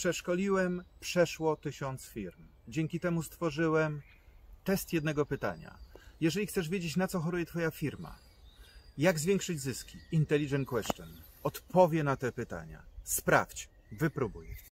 Przeszkoliłem przeszło tysiąc firm. Dzięki temu stworzyłem test jednego pytania. Jeżeli chcesz wiedzieć, na co choruje Twoja firma, jak zwiększyć zyski, Intelligent Question odpowie na te pytania. Sprawdź, wypróbuj.